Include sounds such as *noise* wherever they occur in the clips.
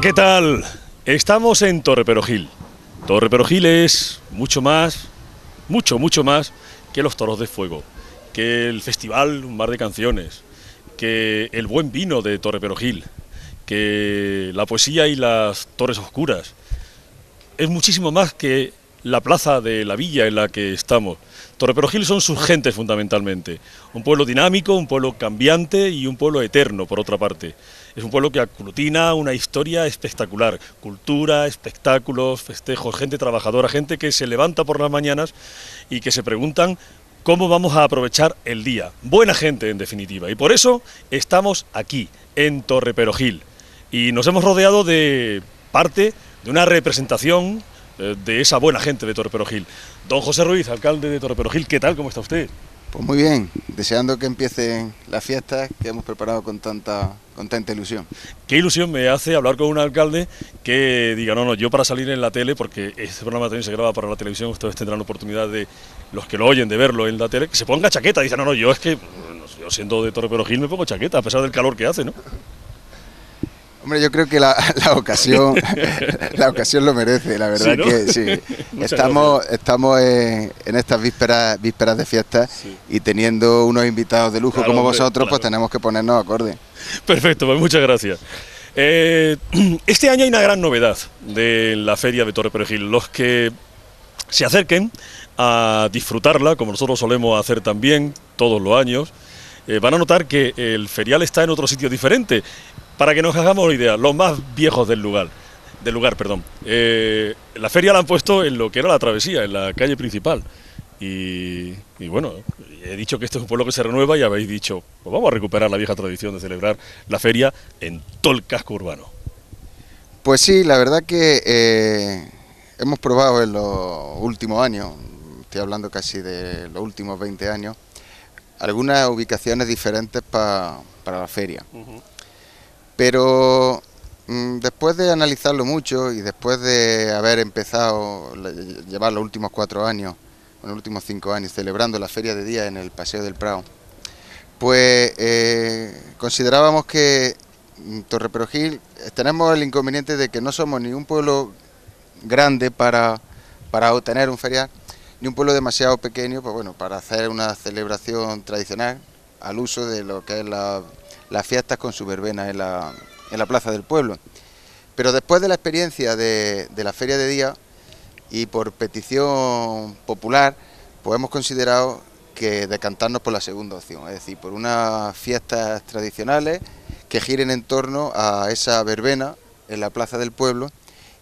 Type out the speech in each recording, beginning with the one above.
¿qué tal? Estamos en Torre Perojil. Torre Perojil es mucho más, mucho, mucho más que los toros de fuego, que el festival Un Mar de Canciones, que el buen vino de Torre Perojil, que la poesía y las torres oscuras. Es muchísimo más que la plaza de la villa en la que estamos. Torreperogil son sus gentes fundamentalmente. Un pueblo dinámico, un pueblo cambiante y un pueblo eterno, por otra parte. Es un pueblo que aglutina una historia espectacular. Cultura, espectáculos, festejos, gente trabajadora, gente que se levanta por las mañanas y que se preguntan cómo vamos a aprovechar el día. Buena gente, en definitiva. Y por eso estamos aquí, en Torreperogil. Y nos hemos rodeado de parte de una representación eh, de esa buena gente de Torreperogil. Don José Ruiz, alcalde de Torreperogil, ¿qué tal? ¿Cómo está usted? Pues muy bien, deseando que empiecen las fiestas que hemos preparado con tanta, con tanta ilusión. Qué ilusión me hace hablar con un alcalde que diga, no, no, yo para salir en la tele, porque este programa también se graba para la televisión, ustedes tendrán la oportunidad de, los que lo oyen, de verlo en la tele, que se ponga chaqueta. Dice, no, no, yo es que, yo siendo de Torreperogil me pongo chaqueta, a pesar del calor que hace, ¿no? Hombre, yo creo que la, *laughs* ocasión *laughs* la ocasión lo merece, la verdad que sí. *laughs* estamos estamos en, estas vísperas vísperas de fiesta y teniendo unos invitados de lujo como vosotros, pues tenemos que ponernos acorde. Perfecto, pues muchas gracias. Eh, *clears throat* este año hay una gran novedad de la feria de Torre Perejil. Los que se acerquen a disfrutarla, como nosotros solemos hacer también todos los años, eh, van a notar que el ferial está en otro sitio diferente para que nos hagamos una idea, los más viejos del lugar, del lugar, perdón. Eh, la feria la han puesto en lo que era la travesía, en la calle principal. Y, bueno, he dicho que este es un pueblo que se renueva y habéis dicho, pues vamos a recuperar la vieja tradición de celebrar la feria en todo el casco urbano. Pues sí, la verdad que eh, hemos probado en los últimos años, estoy hablando casi de los últimos 20 años, algunas ubicaciones diferentes para la feria. Pero mm, después de analizarlo mucho y después de haber empezado, llevar los últimos cuatro años, los últimos cinco años, celebrando la Feria de Día en el Paseo del Prado, pues eh, considerábamos que mm, Torreperogil tenemos el inconveniente de que no somos ni un pueblo grande para, para obtener un ferial, ni un pueblo demasiado pequeño pues bueno, para hacer una celebración tradicional al uso de lo que es la las fiestas con su verbena en la, en la plaza del pueblo. Pero después de la experiencia de, la feria de día y por petición popular, pues hemos considerado que decantarnos por la segunda opción, es decir, por unas fiestas tradicionales que giren en torno a esa verbena en la plaza del pueblo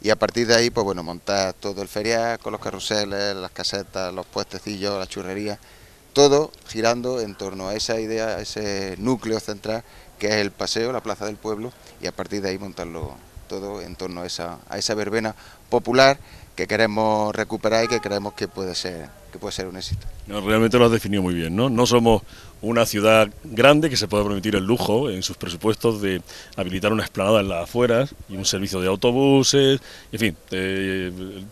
y a partir de ahí, pues bueno, montar todo el ferial con los carruseles, las casetas, los puestecillos, la churrería, todo girando en torno a esa idea, ese núcleo central que es el paseo, la plaza del pueblo, y a partir de ahí montarlo todo en torno a esa, verbena popular que queremos recuperar y que creemos que puede ser que puede ser un éxito. realmente lo has definido muy bien, ¿no? No somos una ciudad grande que se pueda permitir el lujo en sus presupuestos de habilitar una explanada en las afueras y un servicio de autobuses, en fin,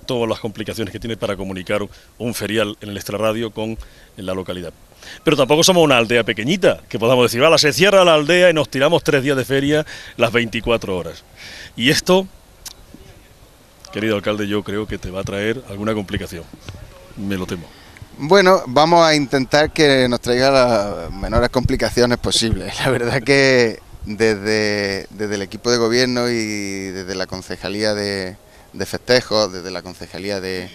todas las complicaciones que tiene para comunicar un ferial en el extrarradio con la localidad. Pero tampoco somos una aldea pequeñita, que podamos decir, vale, se cierra la aldea y nos tiramos tres días de feria las 24 horas. Y esto, querido alcalde, yo creo que te va a traer alguna complicación me lo temo. Bueno, vamos a intentar que nos traiga las menores complicaciones posibles. La verdad que desde, desde el equipo de gobierno y desde la Concejalía de, Festejos, desde la Concejalía de,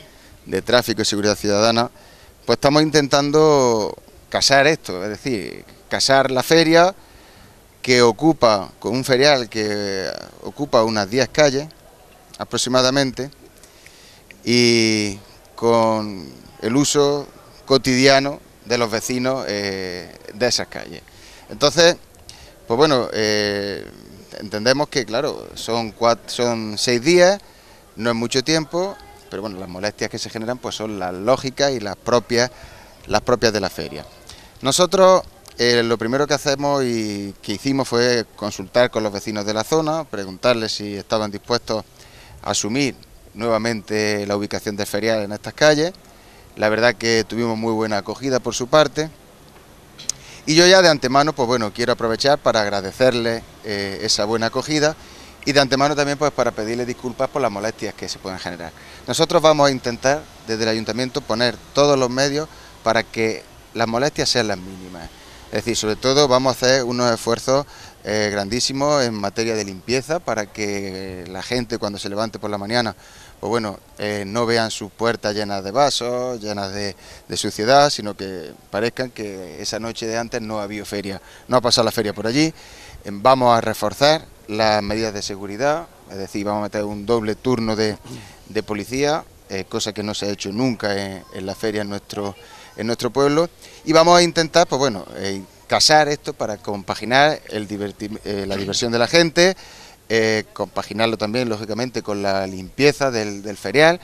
Tráfico y Seguridad Ciudadana, pues estamos intentando casar esto, es decir, casar la feria que ocupa, con un ferial que ocupa unas 10 calles aproximadamente, y con el uso cotidiano de los vecinos eh, de esas calles. Entonces, pues bueno, eh, entendemos que, claro, son, son seis días, no es mucho tiempo, pero bueno, las molestias que se generan pues son las lógicas y las propias, las propias de la feria. Nosotros eh, lo primero que hacemos y que hicimos fue consultar con los vecinos de la zona, preguntarles si estaban dispuestos a asumir nuevamente la ubicación de ferial en estas calles. La verdad que tuvimos muy buena acogida por su parte. Y yo ya de antemano, pues bueno, quiero aprovechar para agradecerle eh, esa buena acogida y de antemano también pues para pedirle disculpas por las molestias que se pueden generar. Nosotros vamos a intentar desde el ayuntamiento poner todos los medios para que las molestias sean las mínimas. Es decir, sobre todo vamos a hacer unos esfuerzos eh, grandísimos en materia de limpieza para que la gente cuando se levante por la mañana, pues bueno, eh, no vean sus puertas llenas de vasos, llenas de, suciedad, sino que parezcan que esa noche de antes no ha habido feria, no ha pasado la feria por allí. Eh, vamos a reforzar las medidas de seguridad, es decir, vamos a meter un doble turno de, policía, cosa que no se ha hecho nunca en, en, la feria en nuestro, en nuestro pueblo, y vamos a intentar, pues bueno, eh, casar esto para compaginar eh, la diversión de la gente, eh, compaginarlo también, lógicamente, con la limpieza del, ferial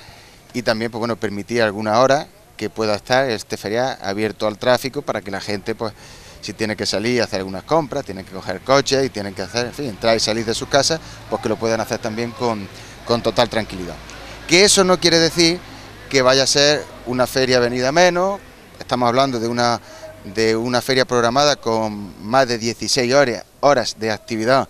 y también, pues bueno, permitir alguna hora que pueda estar este ferial abierto al tráfico para que la gente, pues, si tiene que salir a hacer algunas compras, tiene que coger coche y tienen que hacer, en entrar y salir de sus casas, pues que lo puedan hacer también con, con total tranquilidad. Que eso no quiere decir que vaya a ser una feria venida menos, estamos hablando de una, de una feria programada con más de 16 horas, horas de actividad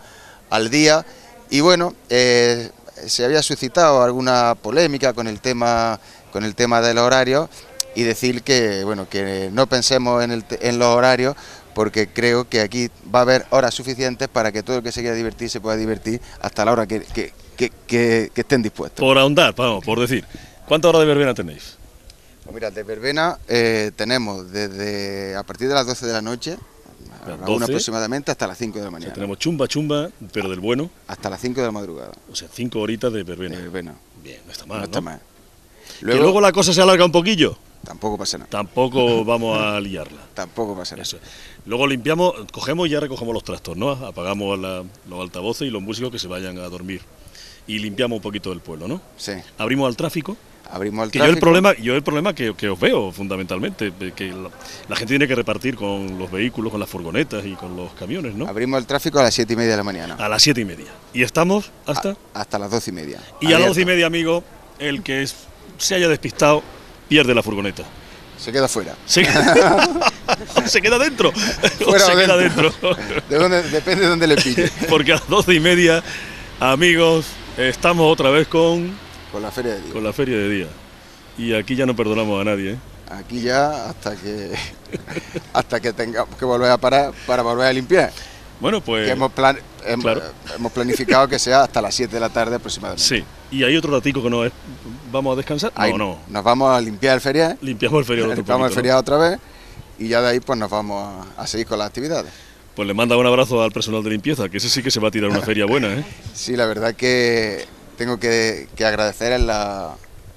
al día y bueno, eh, se había suscitado alguna polémica con el tema, con el tema del horario y decir que, bueno, que no pensemos en, el, en los horarios porque creo que aquí va a haber horas suficientes para que todo el que se quiera divertir se pueda divertir hasta la hora que, que, que, que estén dispuestos. Por ahondar, vamos, por decir, ¿cuántas horas de verbena tenéis? Pues mira, de verbena eh, tenemos desde a partir de las 12 de la noche, a aproximadamente hasta las 5 de la mañana. O sea, tenemos chumba, chumba, pero del bueno. Hasta las 5 de la madrugada. O sea, 5 horitas de verbena. De verbena. Bien, no está mal. No está mal. Luego, que luego la cosa se alarga un poquillo. Tampoco pasa nada. Tampoco *laughs* vamos a liarla. Tampoco pasa nada. Eso. Luego limpiamos, cogemos y ya recogemos los trastos, ¿no? Apagamos la, los altavoces y los músicos que se vayan a dormir. Y limpiamos un poquito del pueblo, ¿no? Sí. Abrimos al tráfico. Abrimos el que tráfico. yo el problema, yo el problema que, que os veo fundamentalmente, que la, la, gente tiene que repartir con los vehículos, con las furgonetas y con los camiones, ¿no? Abrimos el tráfico a las siete y media de la mañana. A las siete y media. ¿Y estamos hasta? A, hasta las doce y media. Y a las doce y media, amigo, el que es, se haya despistado pierde la furgoneta. Se queda fuera. Se queda, *laughs* se queda dentro. *laughs* Fuera o se o queda dentro. dentro. *laughs* De dónde, depende de dónde le pille. Porque a las doce y media, amigos, estamos otra vez con. Con la feria de día. Con la feria de día. Y aquí ya no perdonamos a nadie. ¿eh? Aquí ya hasta que *laughs* hasta que tengamos que volver a parar para volver a limpiar. Bueno, pues. Que hemos, plan, hemos, claro. hemos, planificado que sea hasta las 7 de la tarde aproximadamente. Sí. Y hay otro ratico que no es. ¿Vamos a descansar? Ahí no, no. Nos vamos a limpiar el feriado. Limpiamos el feriado. Limpiamos el feriado otra vez. Y ya de ahí pues nos vamos a, a, seguir con las actividades. Pues le manda un abrazo al personal de limpieza, que ese sí que se va a tirar una feria buena, ¿eh? *laughs* Sí, la verdad que tengo que, que agradecer la,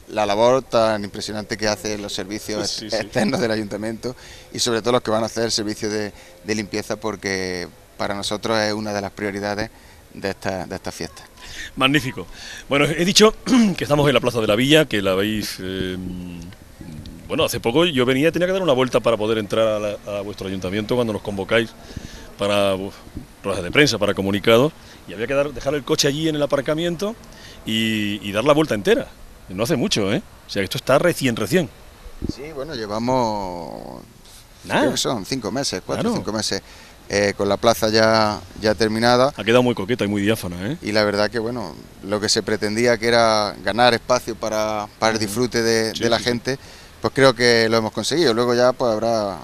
la labor tan impresionante que hacen los servicios sí, externos sí. del ayuntamiento y sobre todo los que van a hacer el servicio de, de, limpieza porque para nosotros es una de las prioridades de esta, de esta fiesta. Magnífico. Bueno, he dicho *clears throat* que estamos en la Plaza de la Villa, que la veis... Eh, bueno, hace poco yo venía, tenía que dar una vuelta para poder entrar a, la, a vuestro ayuntamiento cuando nos convocáis para ruedas de prensa, para comunicados, y había que dar, dejar el coche allí en el aparcamiento y, y dar la vuelta entera. No hace mucho, ¿eh? O sea, esto está recién, recién. Sí, bueno, llevamos. Nada. Creo que son cinco meses, cuatro o claro. cinco meses. Eh, con la plaza ya, ya terminada. Ha quedado muy coqueta y muy diáfana, ¿eh? Y la verdad que, bueno, lo que se pretendía que era ganar espacio para, para el disfrute de, sí, de la sí, gente, pues creo que lo hemos conseguido. Luego ya pues habrá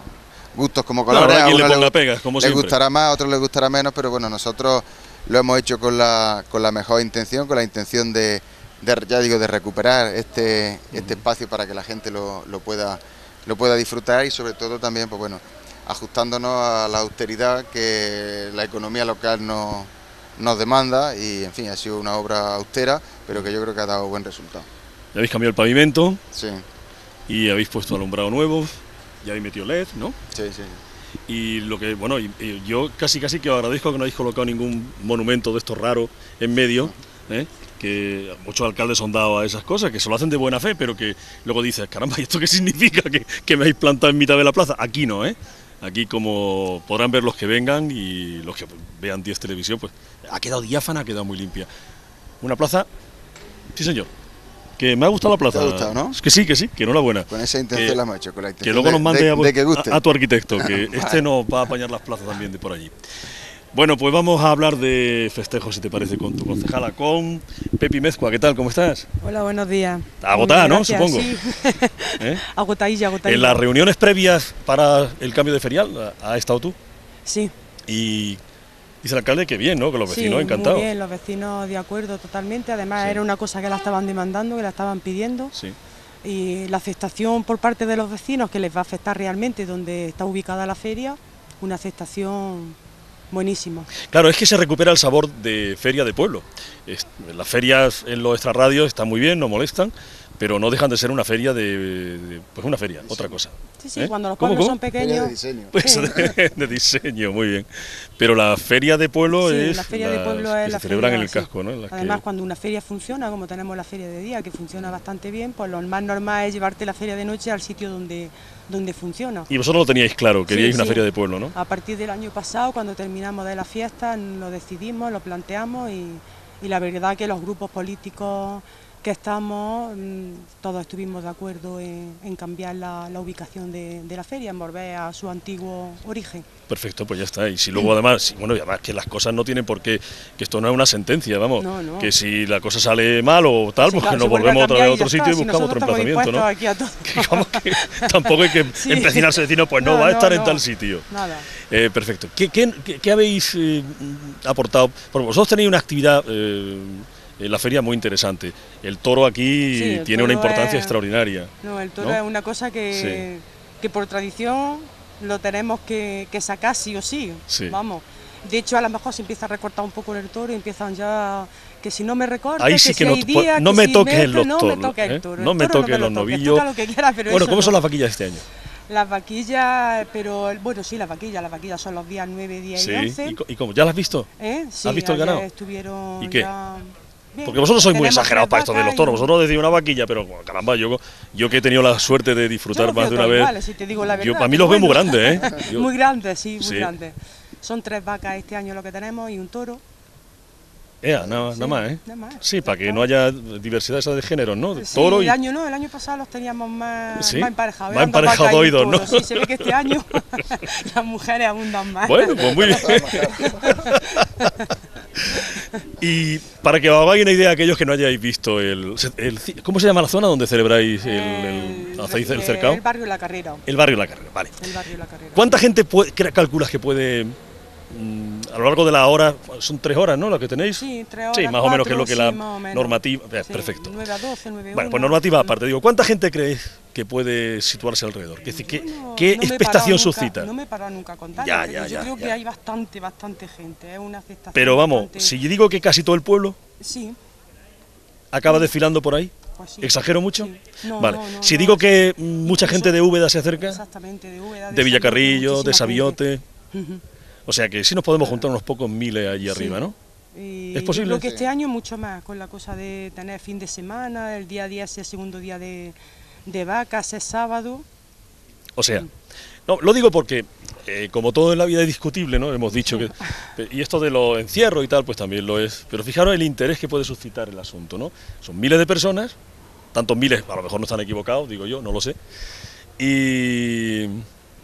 gustos como colores. Claro, a uno le ponga le, pegas, como le gustará más, a otros les gustará menos, pero bueno, nosotros lo hemos hecho con la, con la mejor intención, con la intención de, de, ya digo, de recuperar este, este espacio para que la gente lo, lo, pueda, lo pueda disfrutar y sobre todo también, pues bueno, ajustándonos a la austeridad que la economía local nos, nos demanda y en fin, ha sido una obra austera, pero que yo creo que ha dado buen resultado. Ya habéis cambiado el pavimento sí. y habéis puesto alumbrado nuevo, ya habéis metido LED, ¿no? Sí, sí. Y lo que, bueno, y, y yo casi casi que os agradezco que no hayáis colocado ningún monumento de estos raros en medio, ¿eh? que muchos alcaldes son dados a esas cosas, que se lo hacen de buena fe, pero que luego dices, caramba, ¿y esto qué significa? Que, que me habéis plantado en mitad de la plaza. Aquí no, ¿eh? Aquí como podrán ver los que vengan y los que vean 10 televisión, pues ha quedado diáfana, ha quedado muy limpia. Una plaza, sí señor, que me ha gustado la plaza. ¿Te ha gustado, no? Es que sí, que sí, que enhorabuena. Con esa intención la hemos hecho, con la intención Que luego nos mande de, a, de que guste. a, a, tu arquitecto, que *laughs* este nos va a apañar las plazas también de por allí. Bueno, pues vamos a hablar de festejos, si te parece, con tu concejala, con Pepi Mezcua. ¿Qué tal? ¿Cómo estás? Hola, buenos días. Agotada, ¿no? Supongo. Sí. *laughs* ¿Eh? agotadilla, *laughs* agotadilla. En las reuniones previas para el cambio de ferial, ¿ha estado tú? Sí. Y dice el alcalde que bien, ¿no? Que los vecinos sí, encantados. Muy bien, los vecinos de acuerdo totalmente. Además, Sí. era una cosa que la estaban demandando, que la estaban pidiendo. Sí. Y la aceptación por parte de los vecinos, que les va a afectar realmente donde está ubicada la feria, una aceptación buenísima. Claro, es que se recupera el sabor de feria de pueblo. Las ferias en los extrarradios están muy bien, no molestan, pero no dejan de ser una feria de, de- pues una feria, otra cosa. Sí, sí, ¿Eh? cuando los ¿Cómo, pueblos cómo? son Feria pequeños. de diseño. Pues *laughs* de, de diseño, muy bien. Pero la feria de pueblo Sí, es la feria de pueblo que es se la celebran feria, en el sí. casco, ¿no? Que- Además, cuando una feria funciona, como tenemos la feria de día, que funciona bastante bien, pues lo más normal es llevarte la feria de noche al sitio donde, donde funciona. Y vosotros lo teníais claro, queríais Sí, una feria de pueblo, ¿no? A partir del año pasado, cuando terminamos de la fiesta, lo decidimos, lo planteamos y, y la verdad que los grupos políticos que estamos, mm, todos estuvimos de acuerdo en, en cambiar la, la ubicación de, de la feria, en volver a su antiguo origen. Perfecto, pues ya está. Y si luego además, si- bueno, y además que las cosas no tienen por qué, que esto no es una sentencia, vamos, No, no. que si la cosa sale mal o tal, Sí, pues claro, que nos volvemos otra vez a y otro sitio y si buscamos otro emplazamiento, ¿no? aquí a todo. *laughs* Que tampoco hay que *laughs* Sí. empecinarse a decir, no, pues no, No, va a estar en tal sitio. Nada. Eh, perfecto. ¿Qué, qué- qué- qué habéis eh, aportado? Porque vosotros tenéis una actividad eh, en la feria muy interesante. El toro aquí Sí, el tiene una importancia es- extraordinaria. No, el toro ¿No? es una cosa que, que por tradición lo tenemos que, que sacar sí o sí. Sí. Vamos. De hecho, a lo mejor se empieza a recortar un poco el toro y empiezan ya que si no me Ahí sí que no no que me si toques esto, los no toros, me toques ¿eh? el toro. No me toques lo los novillos. toca lo que quieras, pero Bueno, ¿cómo son no. las vaquillas este año? Las vaquillas, pero bueno, sí, las vaquillas, las vaquillas son los días 9, 10 Sí. y 11. ¿Y, y cómo? ¿Ya las has visto? ¿Eh? Sí, ¿Has visto el ganado? Estuvieron ¿Y qué? ya. Porque vosotros sois muy exagerados para esto de los toros. Vosotros decís una vaquilla, pero caramba, yo, yo que he tenido la suerte de disfrutar Yo más de una vez. iguales, si te digo la yo para mí los veo muy bueno. grandes, ¿eh? *laughs* Yo- muy grandes, sí, muy Sí. grandes. Son tres vacas este año lo que tenemos y un toro. Ea, nada, Sí, nada más, ¿eh? nada más, Sí, para que no haya diversidad esa de géneros, ¿no? De Sí, toro y. el año no, el año pasado los teníamos más, Sí, más emparejados. más eran dos vacas y un emparejadoidos, ¿no? toro. Sí, se ve que este año *laughs* *laughs* las mujeres abundan más. Bueno, pues muy bien. Y para que os hagáis una idea, aquellos que no hayáis visto el, el- ¿Cómo se llama la zona donde celebráis el, el, hacéis el cercado? El barrio La Carrera. El barrio La Carrera, vale. El barrio La Carrera. ¿Cuánta gente puede- calculas que puede, mm, a lo largo de la hora, son tres horas, ¿no? Lo que tenéis. Sí, tres horas, Sí, más o menos, que es lo que la sí, normativa. eh, Sí, perfecto. 9 a 12, 9 a Bueno, 1. pues normativa aparte, digo, ¿cuánta gente crees que puede situarse alrededor? Es decir, ¿qué, no- no expectación nunca- suscita? No me he parado nunca a contar. Ya, ya, yo ya, creo que hay bastante, bastante gente. Es una aceptación. Pero vamos, bastante- si digo que casi todo el pueblo Sí, acaba desfilando por ahí, pues sí. ¿exagero mucho? Sí. No, vale. no, no, si digo que mucha gente de Úbeda se acerca, Exactamente, de Úbeda, de Villacarrillo, de Sabiote, gente. O sea que sí nos podemos juntar unos pocos miles allí Sí. arriba, ¿no? Y ¿Es posible? Yo creo que este año mucho más, con la cosa de tener fin de semana, el día 10 es el segundo día de, de vacas, es sábado. O sea, no, lo digo porque, eh, como todo en la vida es discutible, ¿no? Hemos dicho que. *laughs* Y esto de los encierros y tal, pues también lo es. Pero fijaros el interés que puede suscitar el asunto, ¿no? Son miles de personas, tantos miles, a lo mejor no están equivocados, digo yo, no lo sé. Y.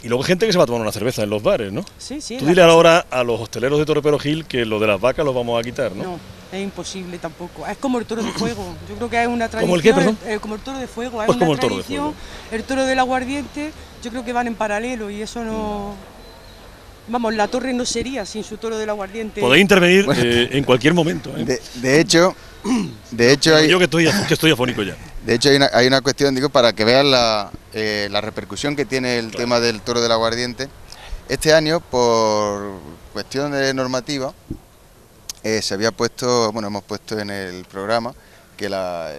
Y luego gente que se va a tomar una cerveza en los bares, ¿no? Sí, sí. Tú dile ahora a los hosteleros de Torrepero Gil que lo de las vacas los vamos a quitar, ¿no? No, es imposible tampoco. Es como el toro de fuego. Yo creo que es una tradición. ¿Como el qué, perdón? eh, como el toro de fuego. Es Pues una como el toro de tradición. El toro del aguardiente, yo creo que van en paralelo y eso no. Vamos, la torre no sería sin su toro del aguardiente. Podéis intervenir eh, en cualquier momento. ¿eh? De, de hecho, *clears throat* de hecho hay, Yo que estoy, que estoy afónico ya. De hecho hay una, hay una cuestión, digo, para que vean la, eh, la repercusión que tiene el tema del toro del aguardiente. Este año, por cuestión de normativa, eh, se había puesto, bueno, hemos puesto en el programa que la-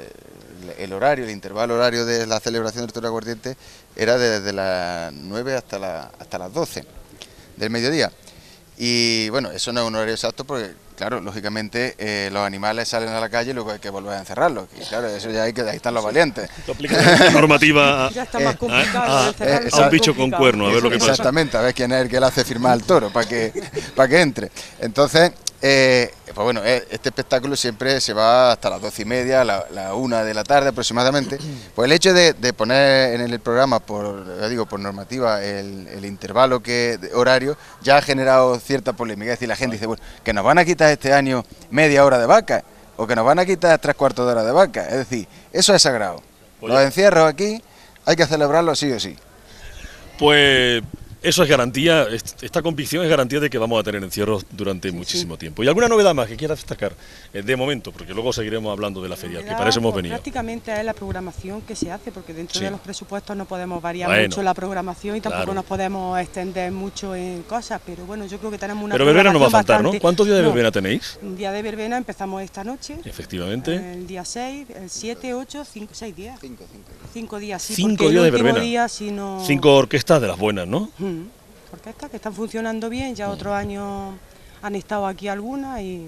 el, horario, el intervalo horario de la celebración del toro del aguardiente era desde las 9 hasta, la- hasta las 12 del mediodía. Y bueno, eso no es un horario exacto porque, claro, lógicamente eh, los animales salen a la calle y luego hay que volver a encerrarlos. Y claro, eso ya hay que, ahí están los valientes. Tú aplicas la normativa a, *laughs* Ya está Eh, más complicado. a- un bicho con cuerno, a ver lo que pasa. Exactamente, a ver quién es el que le hace firmar al toro para que, para que entre. Entonces, Eh, pues bueno, eh, este espectáculo siempre se va hasta las doce y media, la, la una de la tarde aproximadamente. *clears throat* Pues el hecho de, de poner en el programa, por, ya digo, por normativa, el, el intervalo que de horario, ya ha generado cierta polémica. Es decir, la gente dice, bueno, que nos van a quitar este año media hora de vaca, o que nos van a quitar tres cuartos de hora de vaca. Es decir, eso es sagrado. Oye. Los encierros aquí hay que celebrarlos sí o sí. Pues eso es garantía, est- esta convicción es garantía de que vamos a tener encierros durante muchísimo tiempo. ¿Y alguna novedad más que quieras destacar eh, de momento? Porque luego seguiremos hablando de la feria, que para eso hemos pues, venido. Prácticamente es la programación que se hace, porque dentro Sí. de los presupuestos no podemos variar Bueno, mucho la programación y tampoco claro. nos podemos extender mucho en cosas, pero bueno, yo creo que tenemos una Pero verbena no va a faltar, ¿no? ¿Cuántos días de No, verbena tenéis? Un día de verbena empezamos esta noche, Efectivamente. el día 6, el 7, 8, 5, 6 días. Cinco, cinco. Cinco días, sí, días de verbena. día si no... Cinco orquestas de las buenas, ¿no? Mm, orquestas que están funcionando bien, ya otros años han estado aquí algunas y,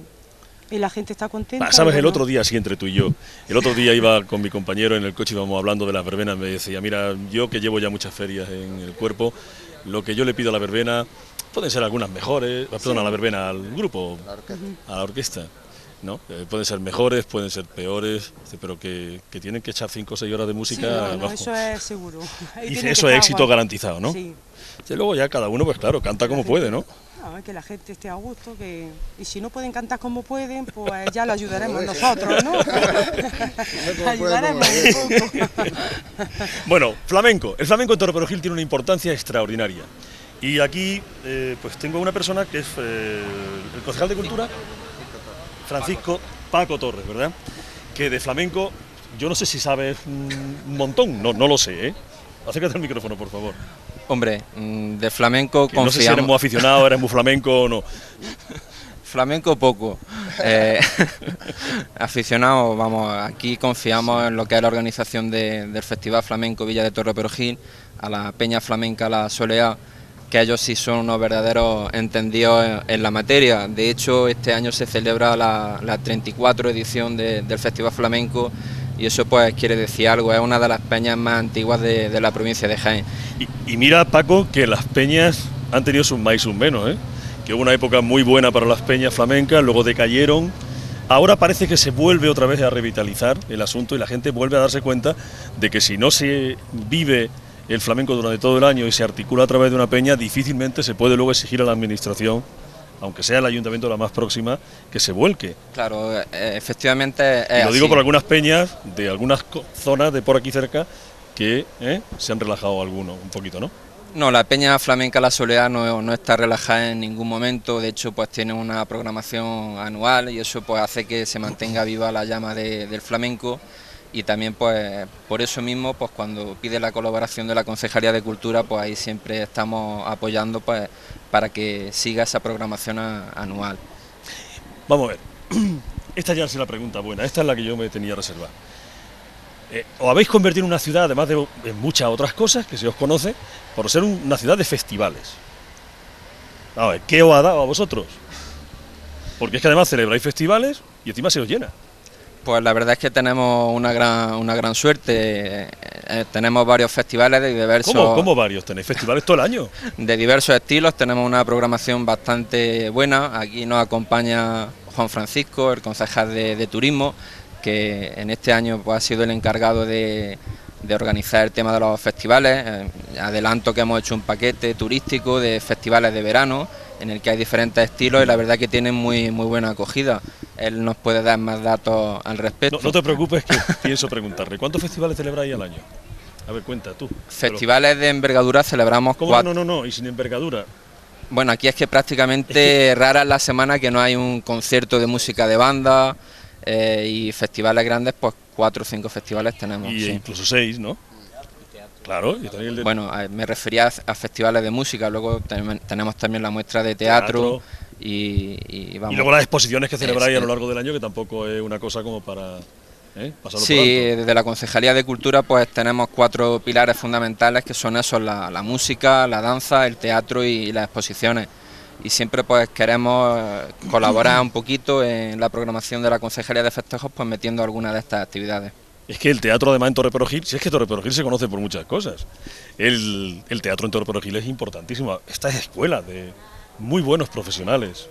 y la gente está contenta. Ah, y Sabes, el otro día, sí, entre tú y yo, el otro día iba con mi compañero en el coche, íbamos hablando de las verbenas, me decía, mira, yo que llevo ya muchas ferias en el cuerpo, lo que yo le pido a la verbena, pueden ser algunas mejores, perdón, a la verbena, al grupo, La a la orquesta, ¿no? Eh, pueden ser mejores, pueden ser peores, dice, pero que, que tienen que echar cinco o seis horas de sí, música no, no, bajo. eso es seguro. *laughs* Ahí que eso es éxito guay. garantizado, ¿no? Sí. Y luego ya cada uno, pues claro, canta como puede, ¿no? Es que la gente esté a gusto, que y si no pueden cantar como pueden, pues ya lo ayudaremos nosotros, ¿no? *laughs* *laughs* ayudaremos. *laughs* Bueno, flamenco. El flamenco en Torre Gil tiene una importancia extraordinaria. Y aquí, eh, pues tengo una persona que es eh, el concejal de Cultura, Francisco Paco Torres, ¿verdad? Que de flamenco, yo no sé si sabes un montón, no, no lo sé, ¿eh? Acércate al micrófono, por favor. Hombre, mm, de flamenco Que no sé si eres confiamos. muy aficionado, eres muy flamenco o no. *laughs* Flamenco poco. Eh, *laughs* aficionado, vamos, aquí confiamos en lo que es la organización de- del Festival Flamenco Villa de Torre Perojil, a la Peña Flamenca La Soleá, que ellos sí son unos verdaderos entendidos en, en la materia. De hecho, este año se celebra la, la 34 edición de- del Festival Flamenco y eso pues quiere decir algo, es una de las peñas más antiguas de, de la provincia de Jaén. Y, mira, Paco, que las peñas han tenido sus más y sus menos, ¿eh? Que hubo una época muy buena para las peñas flamencas, luego decayeron. Ahora parece que se vuelve otra vez a revitalizar el asunto y la gente vuelve a darse cuenta de que si no se vive el flamenco durante todo el año y se articula a través de una peña, difícilmente se puede luego exigir a la administración, aunque sea el ayuntamiento la más próxima, que se vuelque. Claro, eh, efectivamente es y lo digo así. por algunas peñas de algunas zonas de por aquí cerca que ¿eh? se han relajado algunos un poquito, ¿no? No, la Peña Flamenca La Soledad no, no está relajada en ningún momento, de hecho pues tiene una programación anual y eso pues hace que se mantenga viva la llama de- del flamenco y también pues por eso mismo pues cuando pide la colaboración de la Concejalía de Cultura pues ahí siempre estamos apoyando pues para que siga esa programación anual. Vamos a ver. *clears throat* Esta ya es la pregunta buena. Esta es la que yo me tenía reservada. Eh, ¿Os habéis convertido en una ciudad, además de muchas otras cosas que se os conoce, por ser un- una ciudad de festivales? A ver, ¿qué os ha dado a vosotros? Porque es que además celebráis festivales y encima se os llena. Pues la verdad es que tenemos una gran, una gran suerte, eh, eh, tenemos varios festivales de diversos... ¿Cómo, ¿Cómo varios? Tenéis festivales todo el año. *laughs* de diversos estilos, tenemos una programación bastante buena. Aquí nos acompaña Juan Francisco, el concejal de, de turismo, que en este año pues, ha sido el encargado de, de organizar el tema de los festivales. Eh, adelanto que hemos hecho un paquete turístico de festivales de verano en el que hay diferentes estilos y la verdad que tienen muy, muy buena acogida. Él nos puede dar más datos al respecto. No, no te preocupes que *laughs* pienso preguntarle. ¿Cuántos festivales celebráis al año? A ver, cuenta tú. Festivales de envergadura celebramos ¿Cómo? cuatro. No, no, no, y sin envergadura. Bueno, aquí es que prácticamente rara es la semana que no hay un concierto de música de banda eh, y festivales grandes, pues cuatro o cinco festivales tenemos. Y sí. incluso seis, ¿no? Claro, y tenéis el de Bueno, me refería a, festivales de música, luego tenemos también la muestra de teatro, Teatro. y, y vamos. Y luego las exposiciones que celebráis a lo largo del año, que tampoco es una cosa como para ¿eh? Sí, desde la Concejalía de Cultura pues tenemos cuatro pilares fundamentales que son esos, la, la música, la danza, el teatro y las exposiciones. Y siempre pues queremos eh, colaborar un poquito en la programación de la Concejalía de Festejos pues metiendo algunas de estas actividades. Es que el teatro, además, en Torre Perojil, si es que Torre Perojil se conoce por muchas cosas. El, el teatro en Torre Perojil es importantísimo. Esta es escuela de muy buenos profesionales.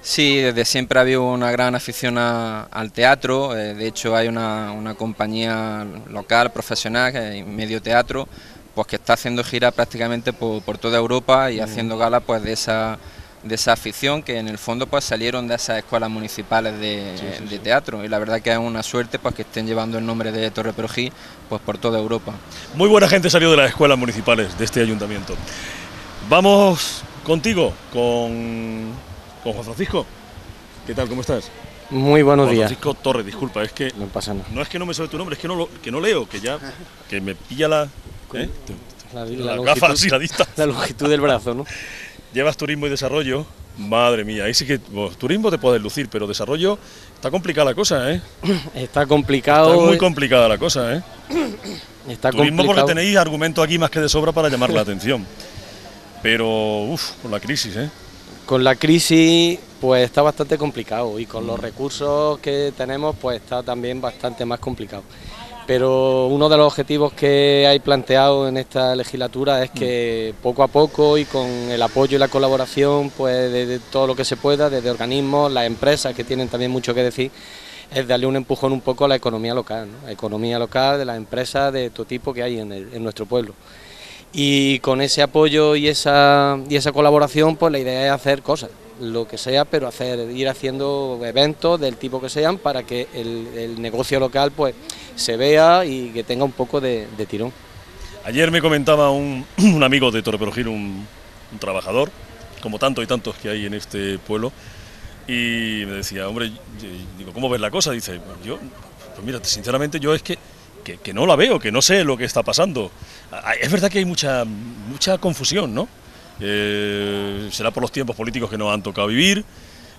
Sí, desde siempre ha habido una gran afición al teatro, eh, de hecho hay una, compañía local, profesional, Medio Teatro, pues que está haciendo gira prácticamente por, toda Europa y haciendo gala pues de esa de esa afición que en el fondo pues salieron de esas escuelas municipales de, teatro y la verdad que es una suerte pues que estén llevando el nombre de Torre Perogí pues por toda Europa. Muy buena gente salió de las escuelas municipales de este ayuntamiento. Vamos contigo, con, con Juan Francisco. ¿Qué tal? ¿Cómo estás? Muy buenos Juan Francisco Torres, disculpa, es que no pasa nada. No es que no me sabe tu nombre, es que no lo, que no leo, que ya que me pilla la ¿eh? la, la, la longitud del brazo, ¿no? *laughs* llevas turismo y desarrollo, madre mía, ahí sí que turismo te puedes lucir, pero desarrollo está complicada la cosa, ¿eh? *clears throat* Está complicado. Está muy complicada la cosa, ¿eh? *clears throat* Está turismo porque tenéis argumentos aquí más que de sobra para llamar la *clears throat* atención. Pero, uff, con la crisis, ¿eh? Con la crisis, pues está bastante complicado y con los recursos que tenemos, pues está también bastante más complicado pero uno de los objetivos que hay planteado en esta legislatura es que poco a poco y con el apoyo y la colaboración pues de, todo lo que se pueda, desde organismos, las empresas que tienen también mucho que decir, es darle un empujón un poco a la economía local, la economía local de las empresas de todo tipo que hay en, nuestro pueblo. Y con ese apoyo y esa, y esa colaboración, pues la idea es hacer cosas lo que sea, pero hacer, ir haciendo eventos del tipo que sean para que el, negocio local pues se vea y que tenga un poco de, tirón. Ayer me comentaba un, *clears throat* amigo de Torreperogil, un, un trabajador, como tantos y tantos que hay en este pueblo, y me decía, hombre, digo, ¿cómo ves la cosa? Dice, yo, pues mira, sinceramente yo es que, que, que, no la veo, que no sé lo que está pasando. Es verdad que hay mucha, mucha confusión, ¿no? Eh, será por los tiempos políticos que nos han tocado vivir,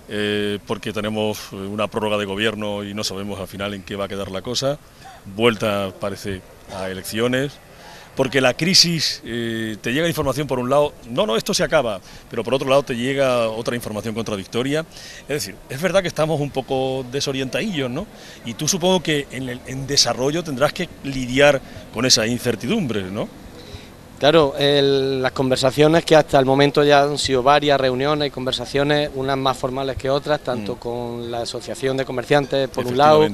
eh, porque tenemos una prórroga de gobierno y no sabemos al final en qué va a quedar la cosa. Vuelta, parece, a elecciones. Porque la crisis eh, te llega información por un lado, no, no, esto se acaba, pero por otro lado te llega otra información contradictoria. Es decir, es verdad que estamos un poco desorientadillos, ¿no? Y tú supongo que en, en desarrollo tendrás que lidiar con esa incertidumbre, ¿no? Claro, las conversaciones que hasta el momento ya han sido varias reuniones y conversaciones, unas más formales que otras, tanto mm. con la Asociación de Comerciantes por un lado,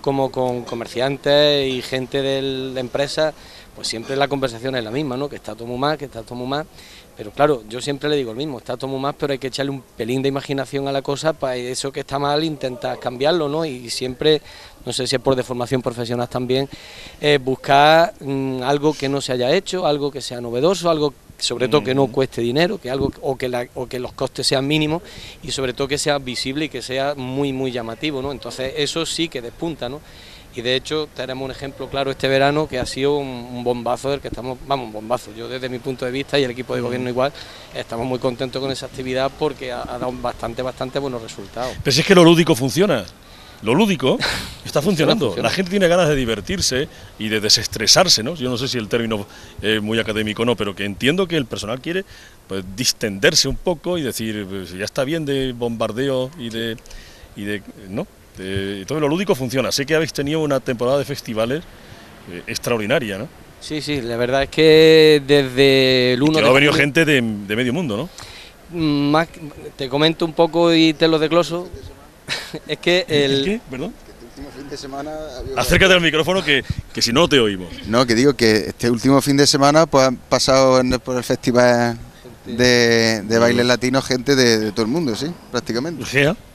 como con comerciantes y gente de la empresa, pues siempre la conversación es la misma, ¿no? Que está todo muy mal, que está todo muy mal. Pero claro, yo siempre le digo lo mismo, está todo muy mal, pero hay que echarle un pelín de imaginación a la cosa para eso que está mal intentar cambiarlo, ¿no? Y siempre, no sé si es por deformación profesional también, buscar mm, algo que no se haya hecho, algo que sea novedoso, algo sobre todo que no cueste dinero, que algo o que, la, o que los costes sean mínimos y sobre todo que sea visible y que sea muy muy llamativo, ¿no? Entonces eso sí que despunta, ¿no? y de hecho tenemos un ejemplo claro este verano que ha sido un, bombazo del que estamos, vamos, un bombazo, yo desde mi punto de vista y el equipo de gobierno igual, estamos muy contentos con esa actividad porque ha, dado bastante, bastante buenos resultados. Pero si es que lo lúdico funciona. Lo lúdico *laughs* está funcionando. La gente tiene ganas de divertirse y de desestresarse, ¿no? Yo no sé si el término es muy académico o no, pero que entiendo que el personal quiere pues, distenderse un poco y decir, pues, ya está bien de bombardeo y de, y de ¿no? Todo lo lúdico funciona. Sé que habéis tenido una temporada de festivales eh, extraordinaria, ¿no? Sí, sí, la verdad es que desde el 1 de ha venido gente de, medio mundo, ¿no? Mm, más, te comento un poco y te lo desgloso. *laughs* es que el... ¿Qué? ¿Perdón? Acércate al micrófono que, que, si no te oímos. No, que digo que este último fin de semana pues han pasado por el festival de, de baile latino gente de, todo el mundo, sí, prácticamente.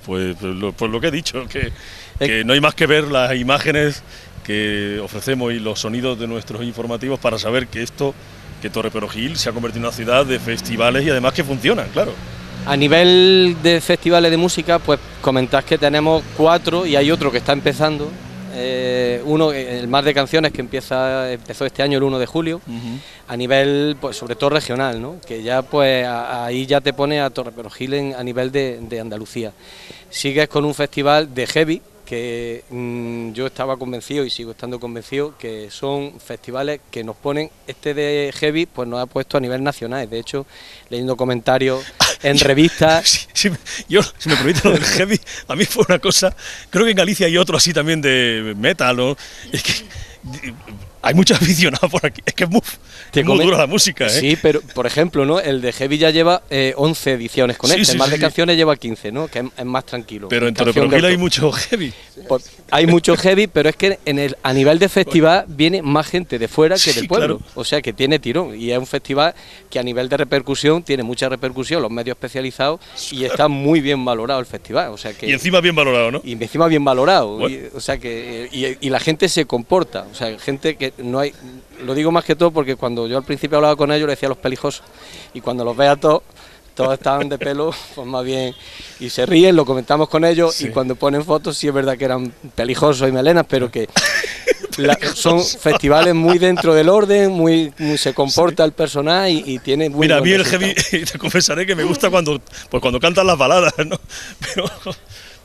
pues, pues, lo, pues lo que he dicho, que, que no hay más que ver las imágenes que ofrecemos y los sonidos de nuestros informativos para saber que esto, que Torre Perogil se ha convertido en una ciudad de festivales y además que funciona, claro. A nivel de festivales de música, pues comentás que tenemos cuatro y hay otro que está empezando, eh, uno, el Mar de Canciones que empieza, empezó este año el 1 de julio, a nivel, pues sobre todo regional, ¿no? que ya pues ahí ya te pone a Torre a nivel de, de Andalucía. Sigues con un festival de heavy, que mm, yo estaba convencido y sigo estando convencido que son festivales que nos ponen, este de Heavy pues nos ha puesto a nivel nacional, de hecho leyendo comentarios *laughs* en revistas... *laughs* yo, si me permite lo del Heavy, a mí fue una cosa, creo que en Galicia hay otro así también de metal, es que hay muchos *laughs* aficionados por aquí. Es que es muy, Te es muy dura la música, ¿eh? Sí, pero por ejemplo, ¿no? El de Heavy ya lleva eh, 11 ediciones con Sí, este, sí, más sí, de canciones lleva 15, ¿no? Que es, es más tranquilo. Pero en Torreperogil hay mucho heavy. Hay mucho heavy, pero es que en el, a nivel de festival viene más gente de fuera que del pueblo. claro. O sea que tiene tirón. Y es un festival que a nivel de repercusión tiene mucha repercusión, los medios especializados, y está muy bien valorado el festival. O sea que Y encima bien valorado, ¿no? y encima bien valorado. Bueno. Y, o sea que y, y la gente se comporta. O sea, gente que no hay. Lo digo más que todo porque cuando yo al principio hablaba con ellos le decía los pelijosos. Y cuando los ve a todos, todos estaban de pelo, *laughs* pues más bien. Y se ríen, lo comentamos con ellos. Sí. Y cuando ponen fotos, sí es verdad que eran pelijosos y melenas, pero que. la- son festivales muy dentro del orden, muy, muy- se comporta el personaje y, y tiene muy Mira, a mí el heavy, *laughs* te confesaré que me gusta cuando, pues cuando cantan las baladas, ¿no? *laughs* Pero,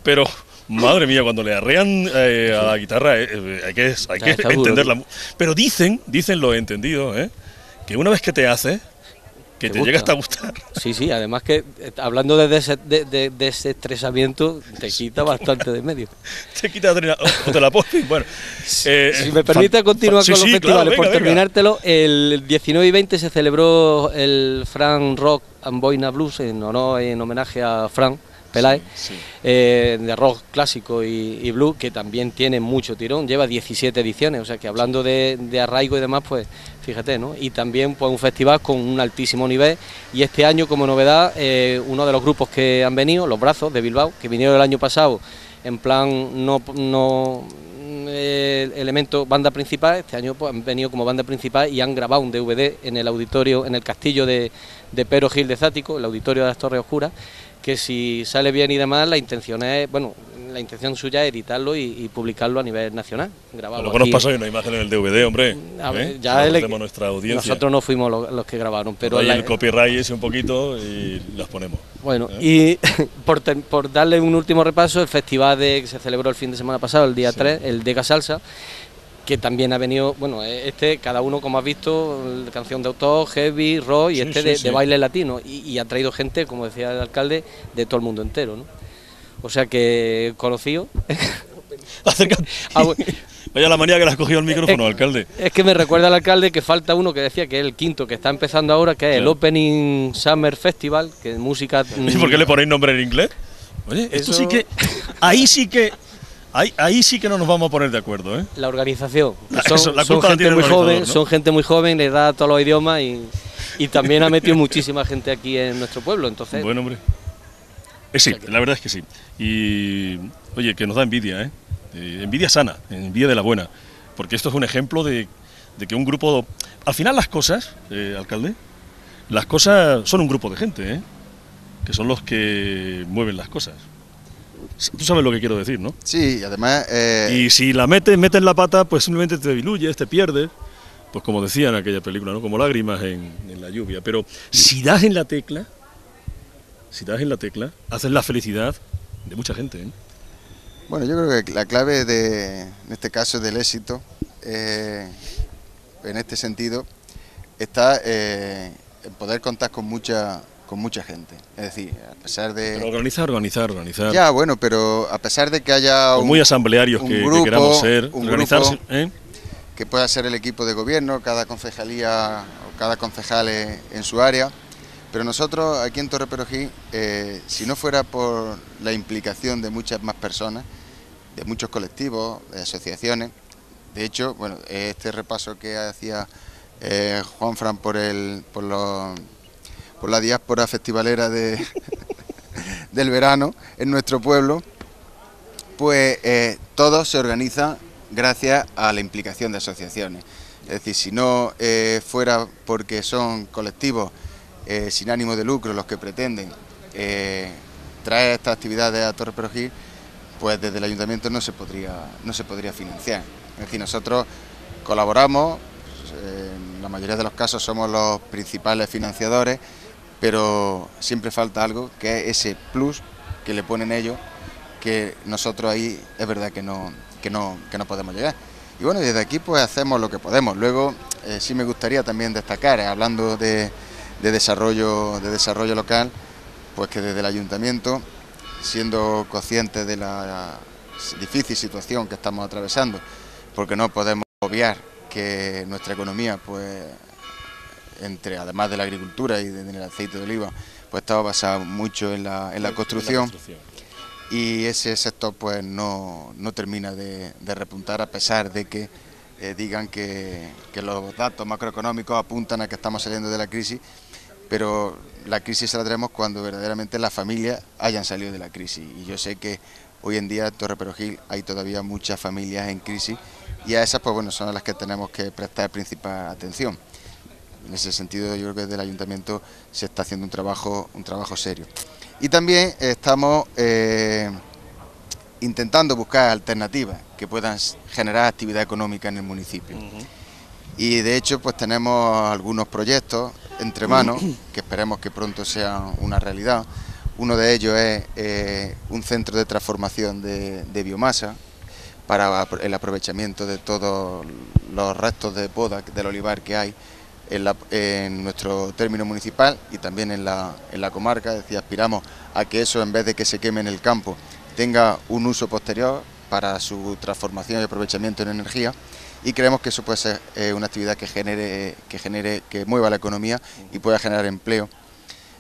pero madre mía, cuando le arrean eh, a la guitarra, eh, eh, hay que, hay que entenderla. Pero dicen, dicen lo he entendido, ¿eh? Que una vez que te hace, que Te llega hasta a gustar. Sí, sí, además que hablando de, dese- de, de- de desestresamiento, te quita bastante de medio. *laughs* te quita adrenalina. o te la pones. Bueno, eh, Si me permite continuar sí, con los sí, claro, festivales, venga, por venga. terminártelo, el 19 y 20 se celebró el Fran Rock and Boina Blues en honor en homenaje a Fran Peláez, Sí, sí. eh, de rock clásico y, y blues, que también tiene mucho tirón, lleva 17 ediciones, o sea que hablando de, de arraigo y demás, pues fíjate, ¿no? Y también pues un festival con un altísimo nivel y este año como novedad, eh, uno de los grupos que han venido, Los Brazos de Bilbao, que vinieron el año pasado en plan no, no eh, elemento banda principal, este año pues, han venido como banda principal y han grabado un DVD en el auditorio, en el castillo de, de Pero Gil de Zático, el auditorio de las Torres Oscuras, que si sale bien y demás, la intención es, bueno, la intención suya es editarlo y, y publicarlo a nivel nacional, grabarlo. Luego nos aquí. pasó hay una imagen en el DVD, hombre. A ver, ¿eh? ya el- nuestra audiencia. Nosotros no fuimos lo- los, que grabaron, pero la- el copyright ese un poquito y las ponemos. Bueno, ¿Eh? y *laughs* por, ter- por darle un último repaso, el festival de, que se celebró el fin de semana pasado, el día Sí. 3, el Deca Salsa, que también ha venido, bueno, eh, este, cada uno como has visto, canción de autor, heavy, rock y Sí, este sí, de, sí. de baile latino, y, y ha traído gente, como decía el alcalde, de todo el mundo entero, ¿no? O sea que conocido. *laughs* Acércate. Ah, bueno. Vaya la manía que le has cogido el micrófono, alcalde. Es que me recuerda al alcalde que falta uno que decía que es el quinto, que está empezando ahora, que es el. Opening Summer Festival, que es música... *laughs* ¿Y por qué le ponéis nombre en inglés? Oye, esto Eso- sí que. Ahí sí que. Ahí, ahí sí que no nos vamos a poner de acuerdo, ¿eh? La organización. *laughs* Son, eso, la son gente muy joven, son gente muy joven, le da todos los idiomas y, y también ha metido *laughs* muchísima gente aquí en nuestro pueblo. Entonces, Bueno, hombre. Eh, sí, la verdad es que sí. Y. Oye, que nos da envidia, ¿eh? Eh, envidia sana, envidia de la buena. Porque esto es un ejemplo de, de que un grupo. Al final, las cosas, eh, alcalde, las cosas son un grupo de gente, ¿eh? Que son los que mueven las cosas. Tú sabes lo que quiero decir, ¿no? Sí, y además... eh, Y si la metes, metes la pata, pues simplemente te diluyes, te pierdes. Pues como decía en aquella película, ¿no? Como lágrimas en, en la lluvia. Pero si das en la tecla, si das en la tecla, haces la felicidad de mucha gente. ¿eh? Bueno, yo creo que la clave de, en este caso del éxito, eh, en este sentido, está eh, en poder contar con mucha con mucha gente. Es decir, a pesar Pero de... organizar, organizar, organizar. Ya, bueno, pero a pesar de que haya un, muy asamblearios un que, que grupo, queramos ser, un organizar. grupo ¿eh? que pueda ser el equipo de gobierno, cada concejalía o cada concejal en su área, pero nosotros aquí en Torre Perogí, eh, si no fuera por la implicación de muchas más personas, de muchos colectivos, de asociaciones, de hecho, bueno, este repaso que hacía eh, Juan Fran por el por los por la diáspora festivalera de, *laughs* del verano en nuestro pueblo, pues eh, todo se organiza gracias a la implicación de asociaciones. Es decir, si no eh, fuera porque son colectivos eh, sin ánimo de lucro los que pretenden traer estas actividades a Torre Perogil, pues desde el ayuntamiento no se podría, no se podría financiar. Es decir, nosotros colaboramos, eh, en la mayoría de los casos somos los principales financiadores, pero siempre falta algo que es ese plus que le ponen ellos que nosotros ahí es verdad que no, que no, que no podemos llegar. Y bueno, desde aquí pues hacemos lo que podemos. Luego eh, sí me gustaría también destacar, eh, hablando de, de desarrollo, de desarrollo local, pues que desde el ayuntamiento, siendo conscientes de la difícil situación que estamos atravesando, porque no podemos obviar que nuestra economía, pues, entre además de la agricultura y del aceite de oliva, pues estaba basada mucho en la, en la construcción y ese sector pues no, termina de, repuntar a pesar de que eh, digan que, los datos macroeconómicos apuntan a que estamos saliendo de la crisis, pero la crisis se la tenemos cuando verdaderamente las familias hayan salido de la crisis. Y yo sé que hoy en día en Torre Perogil hay todavía muchas familias en crisis y a esas pues bueno son a las que tenemos que prestar principal atención. En ese sentido yo creo que desde el ayuntamiento se está haciendo un trabajo, un trabajo serio. Y también estamos eh, intentando buscar alternativas que puedan generar actividad económica en el municipio. Y de hecho pues tenemos algunos proyectos entre manos que esperemos que pronto sean una realidad. Uno de ellos es eh, un centro de transformación de, biomasa para el aprovechamiento de todos los restos de poda del olivar que hay en, nuestro término municipal y también en la, en la comarca. Es aspiramos a que eso, en vez de que se queme en el campo, tenga un uso posterior para su transformación y aprovechamiento en energía y creemos que eso puede ser eh, una actividad que genere, que genere, que mueva la economía y pueda generar empleo.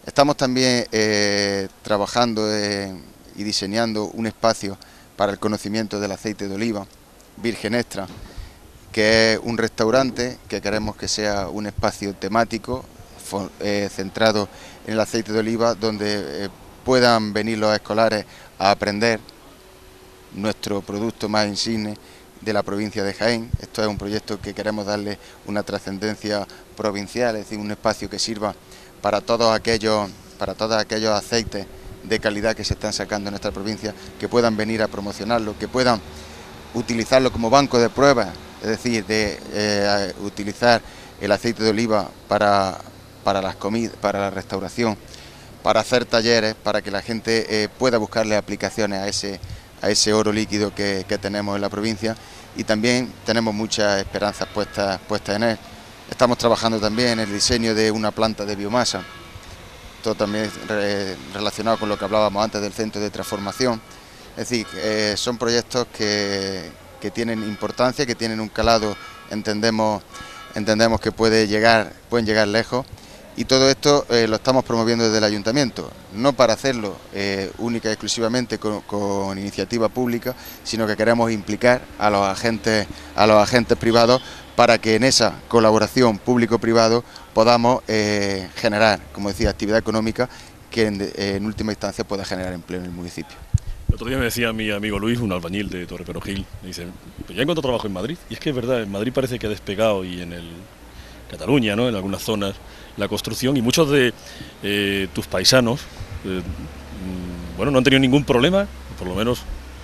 Estamos también eh, trabajando eh, y diseñando un espacio para el conocimiento del aceite de oliva, virgen extra, que es un restaurante que queremos que sea un espacio temático eh, centrado en el aceite de oliva donde eh, puedan venir los escolares a aprender nuestro producto más insigne de la provincia de Jaén. Esto es un proyecto que queremos darle una trascendencia provincial, es decir, un espacio que sirva para todos aquellos, para todos aquellos aceites de calidad que se están sacando en nuestra provincia, que puedan venir a promocionarlo, que puedan utilizarlo como banco de pruebas es decir, de eh, utilizar el aceite de oliva para, para las comidas, para la restauración, para hacer talleres, para que la gente eh, pueda buscarle aplicaciones a ese, a ese oro líquido que, tenemos en la provincia y también tenemos muchas esperanzas puestas, puestas en él. Estamos trabajando también en el diseño de una planta de biomasa, todo también relacionado con lo que hablábamos antes del centro de transformación. Es decir, eh, son proyectos que, que tienen importancia, que tienen un calado, entendemos, entendemos que puede llegar, pueden llegar lejos. Y todo esto eh, lo estamos promoviendo desde el ayuntamiento, no para hacerlo eh, única y exclusivamente con, iniciativa pública, sino que queremos implicar a los agentes, a los agentes privados para que en esa colaboración público-privado podamos eh, generar, como decía, actividad económica que en última instancia pueda generar empleo en el municipio. El otro día me decía mi amigo Luis, un albañil de Torre Perogil, me dice, pues ya encontró trabajo en Madrid. Y es que es verdad, en Madrid parece que ha despegado y en el Cataluña, ¿no? en algunas zonas, la construcción y muchos de eh, tus paisanos, eh, mm, bueno, no han tenido ningún problema, por lo menos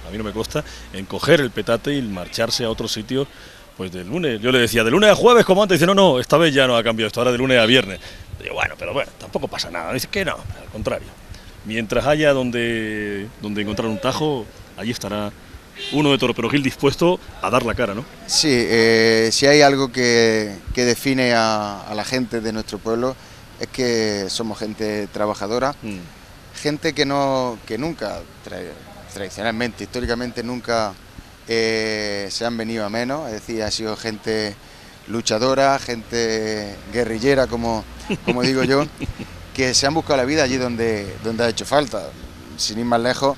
a mí no me consta, en coger el petate y marcharse a otros sitios pues del lunes, yo le decía, de lunes a jueves como antes, dice, no, no, esta vez ya no ha cambiado esto, ahora de lunes a viernes. digo, bueno, pero bueno, tampoco pasa nada. Dice que no, al contrario mientras haya donde, donde encontrar un tajo, allí estará uno de Toro Perogil dispuesto a dar la cara, ¿no? Sí, eh, si hay algo que, define a, la gente de nuestro pueblo es que somos gente trabajadora, mm. gente que no, que nunca, tradicionalmente, históricamente nunca eh, se han venido a menos, es decir, ha sido gente luchadora, gente guerrillera, como, como digo yo, *laughs* que se han buscado la vida allí donde, donde ha hecho falta. Sin ir más lejos,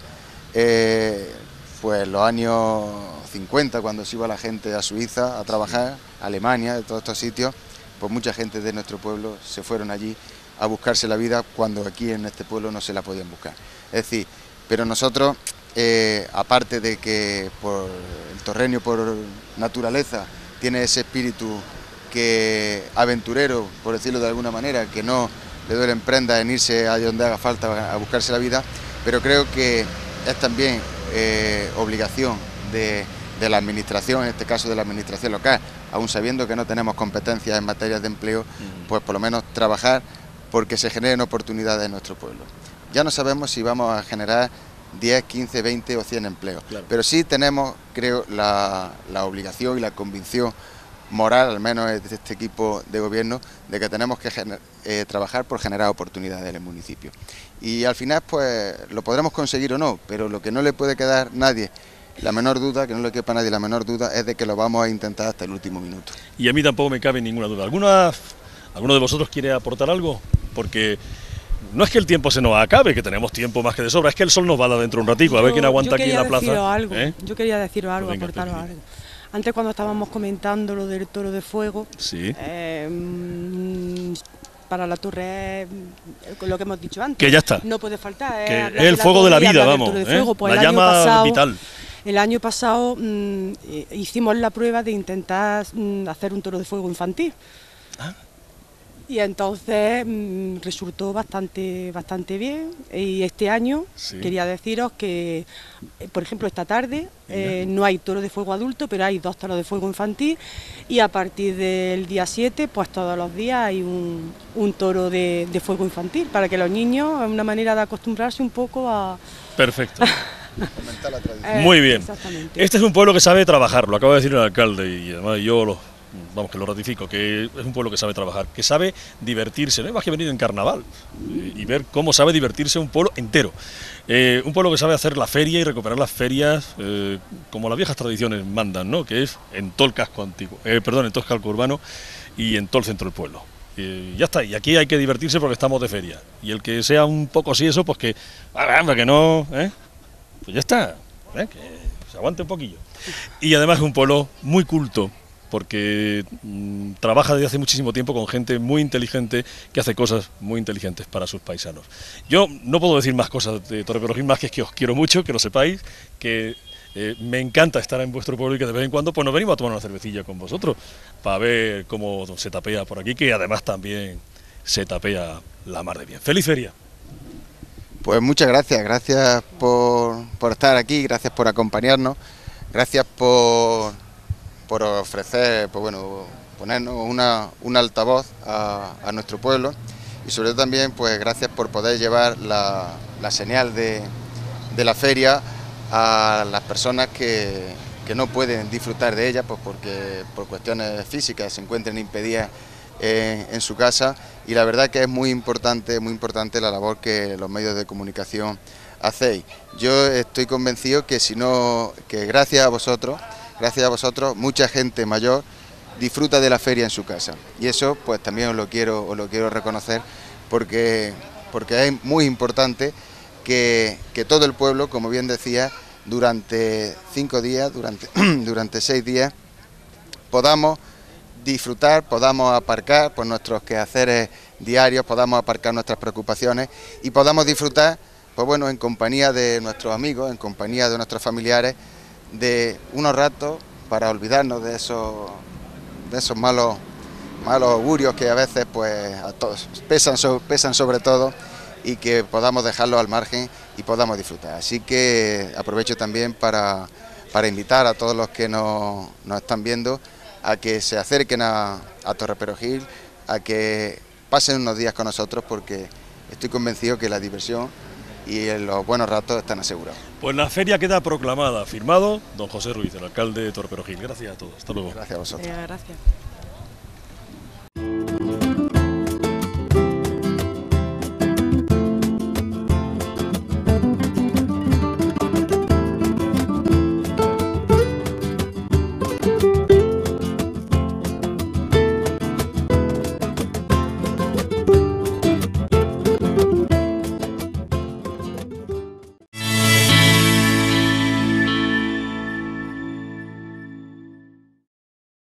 eh, pues los años 50, cuando se iba la gente a Suiza a trabajar, a Alemania, de todos estos sitios, pues mucha gente de nuestro pueblo se fueron allí a buscarse la vida cuando aquí en este pueblo no se la podían buscar. Es decir, pero nosotros, eh, aparte de que por el torreño por naturaleza tiene ese espíritu que aventurero, por decirlo de alguna manera, que no le duelen prenda en irse a donde haga falta a buscarse la vida, pero creo que es también eh, obligación de, la administración, en este caso de la administración local, aún sabiendo que no tenemos competencias en materia de empleo, pues por lo menos trabajar porque se generen oportunidades en nuestro pueblo. Ya no sabemos si vamos a generar 10, 15, 20 o 100 empleos, pero sí tenemos, creo, la, la obligación y la convicción moral, al menos de este equipo de gobierno, de que tenemos que eh, trabajar por generar oportunidades en el municipio. Y al final, pues lo podremos conseguir o no, pero lo que no le puede quedar nadie la menor duda, que no le quepa a nadie la menor duda, es de que lo vamos a intentar hasta el último minuto. Y a mí tampoco me cabe ninguna duda. ¿Alguna, ¿Alguno de vosotros quiere aportar algo? Porque no es que el tiempo se nos acabe, que tenemos tiempo más que de sobra, es que el sol nos va a dar dentro de un ratico, a ver quién aguanta aquí en la plaza. Algo, ¿eh? Yo quería deciros algo, pues aportaros algo. Antes cuando estábamos comentando lo del toro de fuego, sí. Eh, para la torre, lo que hemos dicho antes. Que ya está. No puede faltar. Que es el fuego de la vida, vamos. ¿eh? Pues la llama vital. El año pasado mm, hicimos la prueba de intentar mm, hacer un toro de fuego infantil. Y entonces mm, resultó bastante, bastante bien. Y este año quería deciros que, eh, por ejemplo, esta tarde eh, no hay toro de fuego adulto, pero hay dos toros de fuego infantil y a partir del día 7, pues todos los días hay un, toro de, fuego infantil para que los niños, es una manera de acostumbrarse un poco a... Perfecto. *laughs* Muy bien. Este es un pueblo que sabe trabajar, lo acaba de decir el alcalde y además yo lo, vamos, que lo ratifico, que es un pueblo que sabe trabajar, que sabe divertirse, no hay más que venir en carnaval y, ver cómo sabe divertirse un pueblo entero. Eh, un pueblo que sabe hacer la feria y recuperar las ferias eh, como las viejas tradiciones mandan, ¿no? que es en todo el casco antiguo, eh, perdón, en todo el casco urbano y en todo el centro del pueblo. Ya está, y aquí hay que divertirse porque estamos de feria. Y el que sea un poco así eso, pues que, ah, que no, pues ya está, que se aguante un poquillo. Y además es un pueblo muy culto, porque mm, trabaja desde hace muchísimo tiempo con gente muy inteligente que hace cosas muy inteligentes para sus paisanos. Yo no puedo decir más cosas de Torre Perogín más que es que os quiero mucho, que lo sepáis, que eh, me encanta estar en vuestro pueblo y que de vez en cuando pues nos venimos a tomar una cervecilla con vosotros para ver cómo se tapea por aquí, que además también se tapea la mar de bien. ¡Feliz feria! Pues muchas gracias, gracias por, por estar aquí, gracias por acompañarnos, gracias por por ofrecer, pues bueno, ponernos una, un altavoz a, nuestro pueblo y sobre todo también pues gracias por poder llevar la, señal de, la feria a las personas que, no pueden disfrutar de ella pues porque por cuestiones físicas se encuentren impedidas en, en su casa y la verdad que es muy importante, muy importante la labor que los medios de comunicación hacéis. Yo estoy convencido que si no, que gracias a vosotros gracias a vosotros, mucha gente mayor disfruta de la feria en su casa. Y eso pues también os lo quiero, os lo quiero reconocer porque, porque es muy importante que, todo el pueblo, como bien decía, durante cinco días, durante, *clears throat* durante seis días, podamos disfrutar, podamos aparcar por nuestros quehaceres diarios, podamos aparcar nuestras preocupaciones y podamos disfrutar, pues bueno, en compañía de nuestros amigos, en compañía de nuestros familiares, de unos ratos para olvidarnos de esos, de esos malos, malos augurios que a veces pues pesan, pesan sobre todo y que podamos dejarlo al margen y podamos disfrutar. Así que aprovecho también para, invitar a todos los que nos, están viendo a que se acerquen a, a Torre a que pasen unos días con nosotros porque estoy convencido que la diversión y los buenos ratos están asegurados. Pues la feria queda proclamada, firmado don José Ruiz, el alcalde de Torperogil. Gracias a todos, hasta luego. Gracias a vosotros. gracias.